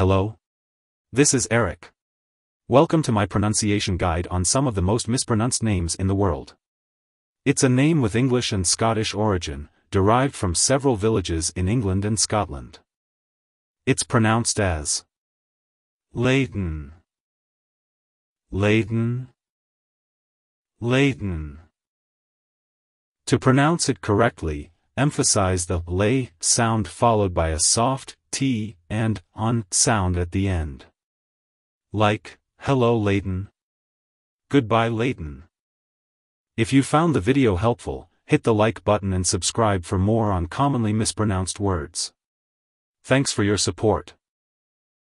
Hello? This is Eric. Welcome to my pronunciation guide on some of the most mispronounced names in the world. It's a name with English and Scottish origin, derived from several villages in England and Scotland. It's pronounced as Layton. Layton. Layton. To pronounce it correctly, emphasize the lay sound followed by a soft t and on sound at the end. Like, hello Layton. Goodbye Layton. If you found the video helpful, hit the like button and subscribe for more on commonly mispronounced words. Thanks for your support.